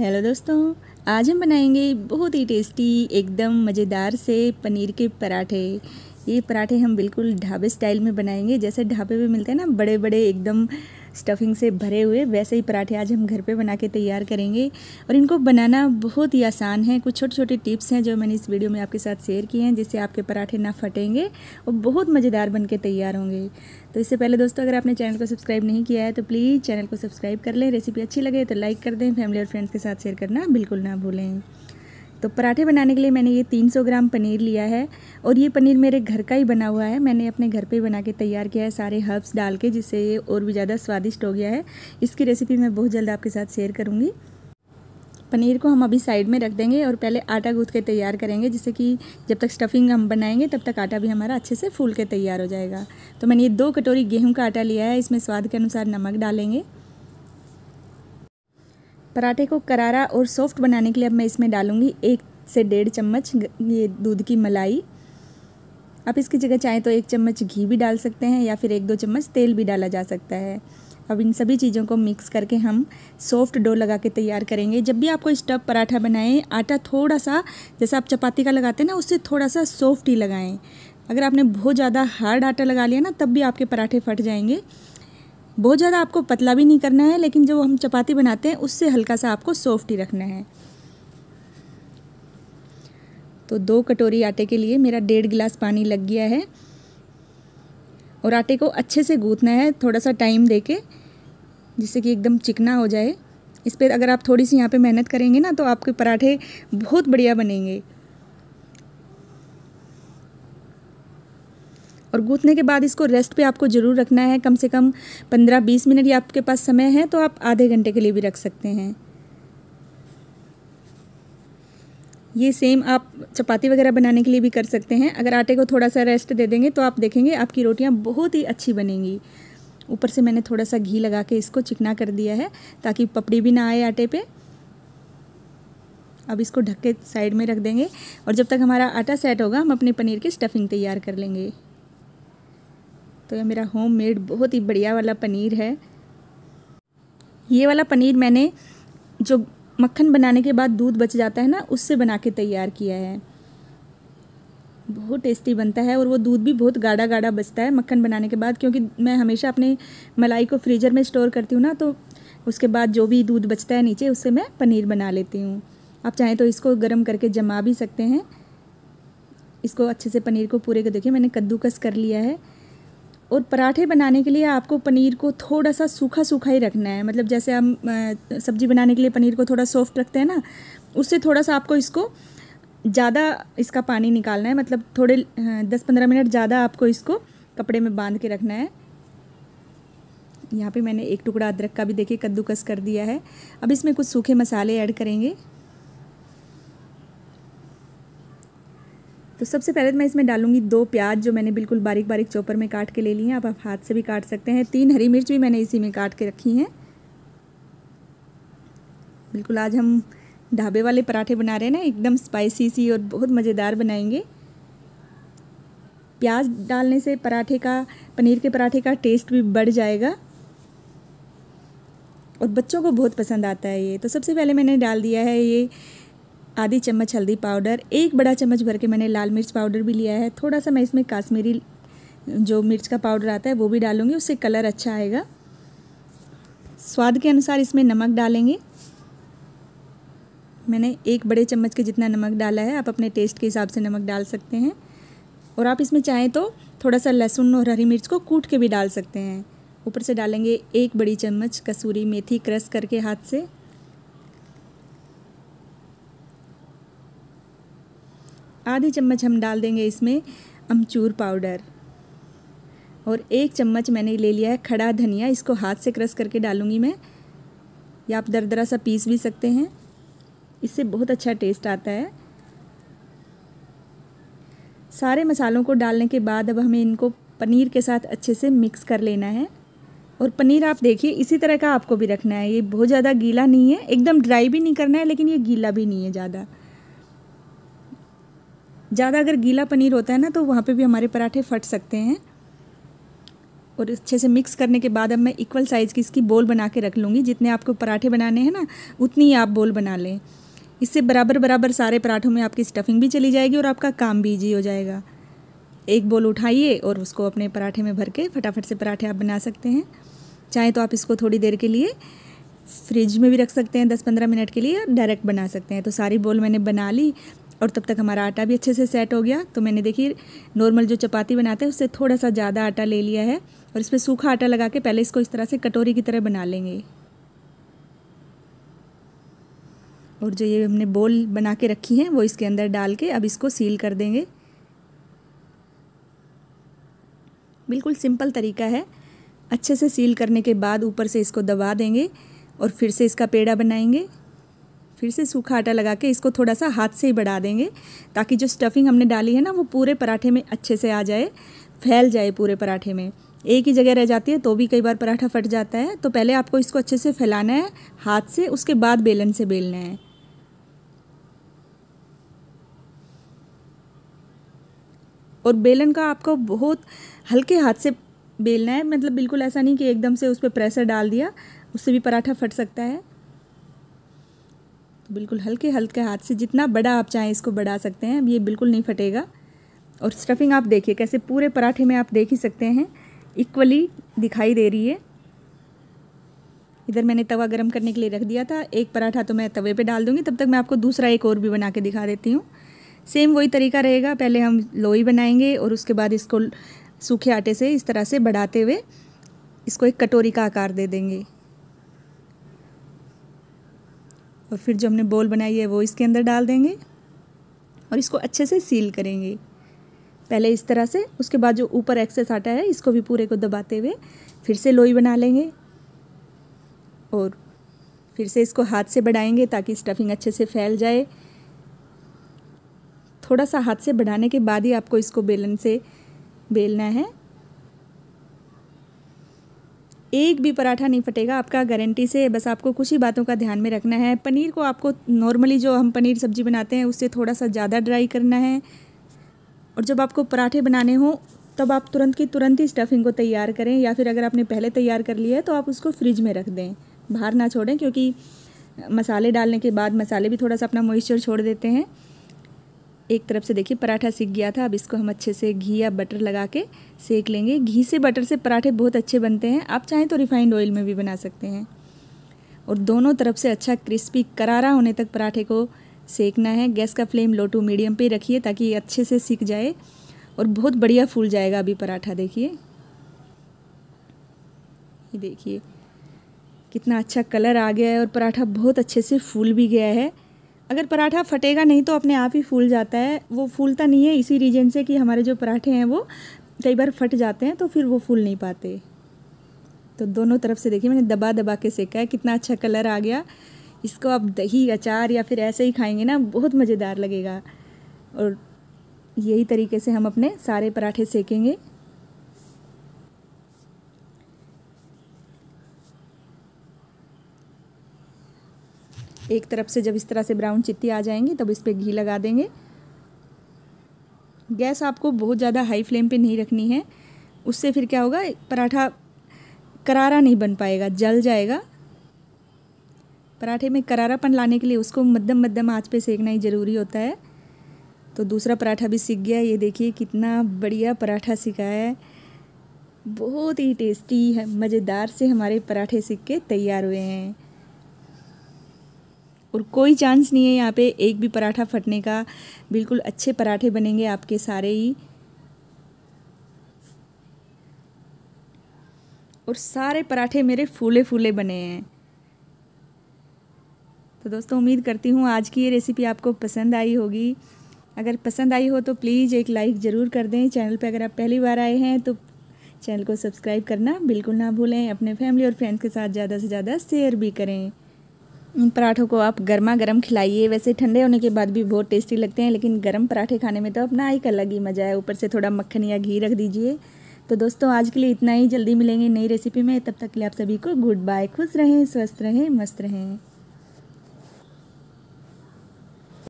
Hello दोस्तों, आज हम बनाएँगे बहुत ही टेस्टी एकदम मज़ेदार से पनीर के पराठे। ये पराठे हम बिल्कुल ढाबे स्टाइल में बनाएँगे, जैसे ढाबे पे मिलते हैं ना बड़े बड़े एकदम स्टफिंग से भरे हुए, वैसे ही पराठे आज हम घर पे बना के तैयार करेंगे। और इनको बनाना बहुत ही आसान है। कुछ छोटे छोटे टिप्स हैं जो मैंने इस वीडियो में आपके साथ शेयर किए हैं, जिससे आपके पराठे ना फटेंगे और बहुत मज़ेदार बन के तैयार होंगे। तो इससे पहले दोस्तों, अगर आपने चैनल को सब्सक्राइब नहीं किया है तो प्लीज़ चैनल को सब्सक्राइब कर लें। रेसिपी अच्छी लगे तो लाइक कर दें। फैमिली और फ्रेंड्स के साथ शेयर करना बिल्कुल ना भूलें। तो पराठे बनाने के लिए मैंने ये 300 ग्राम पनीर लिया है और ये पनीर मेरे घर का ही बना हुआ है। मैंने अपने घर पे बना के तैयार किया है सारे हर्ब्स डाल के, जिससे ये और भी ज़्यादा स्वादिष्ट हो गया है। इसकी रेसिपी मैं बहुत जल्द आपके साथ शेयर करूँगी। पनीर को हम अभी साइड में रख देंगे और पहले आटा गूँथ के तैयार करेंगे, जिससे कि जब तक स्टफिंग हम बनाएँगे, तब तक आटा भी हमारा अच्छे से फूल के तैयार हो जाएगा। तो मैंने ये दो कटोरी गेहूँ का आटा लिया है। इसमें स्वाद के अनुसार नमक डालेंगे। पराठे को करारा और सॉफ्ट बनाने के लिए अब मैं इसमें डालूँगी एक से डेढ़ चम्मच ये दूध की मलाई। आप इसकी जगह चाहें तो एक चम्मच घी भी डाल सकते हैं या फिर एक दो चम्मच तेल भी डाला जा सकता है। अब इन सभी चीज़ों को मिक्स करके हम सॉफ्ट डो लगा के तैयार करेंगे। जब भी आपको स्टफ़ पराठा बनाएँ, आटा थोड़ा सा, जैसा आप चपाती का लगाते हैं ना, उससे थोड़ा सा सॉफ्ट ही लगाएँ। अगर आपने बहुत ज़्यादा हार्ड आटा लगा लिया ना, तब भी आपके पराठे फट जाएँगे। बहुत ज़्यादा आपको पतला भी नहीं करना है, लेकिन जो हम चपाती बनाते हैं, उससे हल्का सा आपको सॉफ्ट ही रखना है। तो दो कटोरी आटे के लिए मेरा डेढ़ गिलास पानी लग गया है। और आटे को अच्छे से गूँथना है, थोड़ा सा टाइम दे के जिससे कि एकदम चिकना हो जाए। इस पर अगर आप थोड़ी सी यहाँ पे मेहनत करेंगे ना तो आपके पराठे बहुत बढ़िया बनेंगे। और गूँथने के बाद इसको रेस्ट पे आपको ज़रूर रखना है। कम से कम पंद्रह बीस मिनट या आपके पास समय है तो आप आधे घंटे के लिए भी रख सकते हैं। ये सेम आप चपाती वगैरह बनाने के लिए भी कर सकते हैं। अगर आटे को थोड़ा सा रेस्ट दे देंगे तो आप देखेंगे आपकी रोटियाँ बहुत ही अच्छी बनेंगी। ऊपर से मैंने थोड़ा सा घी लगा के इसको चिकना कर दिया है, ताकि पपड़ी भी ना आए आटे पे। अब इसको ढक के साइड में रख देंगे और जब तक हमारा आटा सेट होगा, हम अपने पनीर की स्टफिंग तैयार कर लेंगे। तो यह मेरा होम मेड बहुत ही बढ़िया वाला पनीर है। ये वाला पनीर मैंने जो मक्खन बनाने के बाद दूध बच जाता है ना, उससे बना के तैयार किया है। बहुत टेस्टी बनता है और वो दूध भी बहुत गाढ़ा गाढ़ा बचता है मक्खन बनाने के बाद, क्योंकि मैं हमेशा अपने मलाई को फ्रीजर में स्टोर करती हूँ ना तो उसके बाद जो भी दूध बचता है नीचे, उससे मैं पनीर बना लेती हूँ। आप चाहें तो इसको गर्म करके जमा भी सकते हैं। इसको अच्छे से पनीर को पूरे को देखिए, मैंने कद्दूकस कर लिया है। और पराठे बनाने के लिए आपको पनीर को थोड़ा सा सूखा सूखा ही रखना है। मतलब जैसे हम सब्ज़ी बनाने के लिए पनीर को थोड़ा सॉफ्ट रखते हैं ना, उससे थोड़ा सा आपको इसको ज़्यादा इसका पानी निकालना है। मतलब थोड़े दस पंद्रह मिनट ज़्यादा आपको इसको कपड़े में बाँध के रखना है। यहाँ पे मैंने एक टुकड़ा अदरक का भी देखिए कद्दूकस कर दिया है। अब इसमें कुछ सूखे मसाले ऐड करेंगे। तो सबसे पहले तो मैं इसमें डालूँगी दो प्याज जो मैंने बिल्कुल बारीक बारीक चॉपर में काट के ले ली हैं। आप आप हाथ से भी काट सकते हैं। तीन हरी मिर्च भी मैंने इसी में काट के रखी हैं। बिल्कुल आज हम ढाबे वाले पराठे बना रहे हैं ना, एकदम स्पाइसी सी और बहुत मज़ेदार बनाएँगे। प्याज डालने से पराठे का, पनीर के पराठे का टेस्ट भी बढ़ जाएगा। और बच्चों को बहुत पसंद आता है ये। तो सबसे पहले मैंने डाल दिया है ये आधी चम्मच हल्दी पाउडर, एक बड़ा चम्मच भर के मैंने लाल मिर्च पाउडर भी लिया है। थोड़ा सा मैं इसमें काश्मीरी, जो मिर्च का पाउडर आता है, वो भी डालूँगी, उससे कलर अच्छा आएगा। स्वाद के अनुसार इसमें नमक डालेंगे। मैंने एक बड़े चम्मच के जितना नमक डाला है, आप अपने टेस्ट के हिसाब से नमक डाल सकते हैं। और आप इसमें चाहें तो थोड़ा सा लहसुन और हरी मिर्च को कूट के भी डाल सकते हैं। ऊपर से डालेंगे एक बड़ी चम्मच कसूरी मेथी क्रश करके हाथ से। आधी चम्मच हम डाल देंगे इसमें अमचूर पाउडर। और एक चम्मच मैंने ले लिया है खड़ा धनिया, इसको हाथ से क्रश करके डालूँगी मैं। या आप दरदरा सा पीस भी सकते हैं। इससे बहुत अच्छा टेस्ट आता है। सारे मसालों को डालने के बाद अब हमें इनको पनीर के साथ अच्छे से मिक्स कर लेना है। और पनीर आप देखिए, इसी तरह का आपको भी रखना है। ये बहुत ज़्यादा गीला नहीं है, एकदम ड्राई भी नहीं करना है, लेकिन ये गीला भी नहीं है ज़्यादा। ज़्यादा अगर गीला पनीर होता है ना तो वहाँ पे भी हमारे पराठे फट सकते हैं। और अच्छे से मिक्स करने के बाद अब मैं इक्वल साइज़ की इसकी बोल बना के रख लूँगी। जितने आपको पराठे बनाने हैं ना, उतनी ही आप बोल बना लें। इससे बराबर बराबर सारे पराठों में आपकी स्टफिंग भी चली जाएगी और आपका काम भी ईजी हो जाएगा। एक बोल उठाइए और उसको अपने पराठे में भर के फटाफट से पराठे आप बना सकते हैं। चाहे तो आप इसको थोड़ी देर के लिए फ्रिज में भी रख सकते हैं, दस पंद्रह मिनट के लिए डायरेक्ट बना सकते हैं। तो सारी बोल मैंने बना ली। और तब तक हमारा आटा भी अच्छे से सेट हो गया। तो मैंने देखिए नॉर्मल जो चपाती बनाते हैं, उससे थोड़ा सा ज़्यादा आटा ले लिया है और इस पर सूखा आटा लगा के पहले इसको इस तरह से कटोरी की तरह बना लेंगे। और जो ये हमने बोल बना के रखी हैं, वो इसके अंदर डाल के अब इसको सील कर देंगे। बिल्कुल सिंपल तरीका है। अच्छे से सील करने के बाद ऊपर से इसको दबा देंगे और फिर से इसका पेड़ा बनाएँगे। फिर से सूखा आटा लगा के इसको थोड़ा सा हाथ से ही बढ़ा देंगे, ताकि जो स्टफिंग हमने डाली है ना, वो पूरे पराठे में अच्छे से आ जाए, फैल जाए पूरे पराठे में। एक ही जगह रह जाती है तो भी कई बार पराठा फट जाता है। तो पहले आपको इसको अच्छे से फैलाना है, हाथ से, उसके बाद बेलन से बेलना है। और बेलन का आपको बहुत हल्के हाथ से बेलना है मतलब बिल्कुल ऐसा नहीं कि एकदम से उस पर प्रेशर डाल दिया, उससे भी पराठा फट सकता है। बिल्कुल हल्के हल्के हाथ से जितना बड़ा आप चाहें इसको बढ़ा सकते हैं। अब ये बिल्कुल नहीं फटेगा। और स्टफिंग आप देखिए, कैसे पूरे पराठे में आप देख ही सकते हैं। इक्वली दिखाई दे रही है। इधर मैंने तवा गरम करने के लिए रख दिया था। एक पराठा तो मैं तवे पे डाल दूँगी, तब तक मैं आपको दूसरा एक और भी बना के दिखा देती हूँ। सेम वही तरीका रहेगा। पहले हम लोई बनाएँगे और उसके बाद इसको सूखे आटे से इस तरह से बढ़ाते हुए इसको एक कटोरी का आकार दे देंगे। और फिर जो हमने बोल बनाई है वो इसके अंदर डाल देंगे और इसको अच्छे से सील करेंगे। पहले इस तरह से, उसके बाद जो ऊपर एक्सेस आटा है, इसको भी पूरे को दबाते हुए फिर से लोई बना लेंगे। और फिर से इसको हाथ से बढ़ाएँगे ताकि स्टफिंग अच्छे से फैल जाए। थोड़ा सा हाथ से बढ़ाने के बाद ही आपको इसको बेलन से बेलना है। एक भी पराठा नहीं फटेगा, आपका गारंटी से बस आपको कुछ ही बातों का ध्यान में रखना है। पनीर को आपको नॉर्मली जो हम पनीर सब्ज़ी बनाते हैं, उससे थोड़ा सा ज़्यादा ड्राई करना है। और जब आपको पराठे बनाने हों, तब आप तुरंत की तुरंत ही स्टफिंग को तैयार करें या फिर अगर आपने पहले तैयार कर लिया है तो आप उसको फ्रिज में रख दें। बाहर ना छोड़ें, क्योंकि मसाले डालने के बाद मसाले भी थोड़ा सा अपना मॉइस्चर छोड़ देते हैं। एक तरफ़ से देखिए, पराठा सीख गया था। अब इसको हम अच्छे से घी या बटर लगा के सेक लेंगे। घी से बटर से पराठे बहुत अच्छे बनते हैं। आप चाहें तो रिफाइंड ऑयल में भी बना सकते हैं। और दोनों तरफ़ से अच्छा क्रिस्पी करारा होने तक पराठे को सेकना है। गैस का फ्लेम लो टू मीडियम पे रखिए ताकि ये अच्छे से सीख जाए और बहुत बढ़िया फूल जाएगा अभी पराठा, देखिए। देखिए, कितना अच्छा कलर आ गया है और पराठा बहुत अच्छे से फूल भी गया है। अगर पराठा फटेगा नहीं तो अपने आप ही फूल जाता है। वो फूलता नहीं है इसी रीजन से कि हमारे जो पराठे हैं वो कई बार फट जाते हैं तो फिर वो फूल नहीं पाते। तो दोनों तरफ़ से देखिए, मैंने दबा दबा के सेका है, कितना अच्छा कलर आ गया। इसको आप दही, अचार या फिर ऐसे ही खाएँगे ना, बहुत मज़ेदार लगेगा। और यही तरीके से हम अपने सारे पराठे सेकेंगे। एक तरफ़ से जब इस तरह से ब्राउन चित्ती आ जाएँगी, तब इस पर घी लगा देंगे। गैस आपको बहुत ज़्यादा हाई फ्लेम पे नहीं रखनी है। उससे फिर क्या होगा? पराठा करारा नहीं बन पाएगा, जल जाएगा। पराठे में करारापन लाने के लिए उसको मध्यम मध्यम आँच पे सेकना ही ज़रूरी होता है। तो दूसरा पराठा भी सीख गया। ये देखिए कितना बढ़िया पराठा सीखा है। बहुत ही टेस्टी है, मज़ेदार से हमारे पराठे सीख के तैयार हुए हैं। और कोई चांस नहीं है यहाँ पे एक भी पराठा फटने का। बिल्कुल अच्छे पराठे बनेंगे आपके सारे ही। और सारे पराठे मेरे फूले फूले बने हैं। तो दोस्तों, उम्मीद करती हूँ आज की ये रेसिपी आपको पसंद आई होगी। अगर पसंद आई हो तो प्लीज़ एक लाइक ज़रूर कर दें। चैनल पे अगर आप पहली बार आए हैं तो चैनल को सब्सक्राइब करना बिल्कुल ना भूलें। अपने फैमिली और फ्रेंड्स के साथ ज़्यादा से ज़्यादा शेयर भी करें। इन पराठों को आप गर्मा गर्म खिलाइए। वैसे ठंडे होने के बाद भी बहुत टेस्टी लगते हैं, लेकिन गर्म पराठे खाने में तो अपना एक अलग ही मज़ा है। ऊपर से थोड़ा मक्खन या घी रख दीजिए। तो दोस्तों, आज के लिए इतना ही। जल्दी मिलेंगे नई रेसिपी में। तब तक के लिए आप सभी को गुड बाय। खुश रहें, स्वस्थ रहें, मस्त रहें।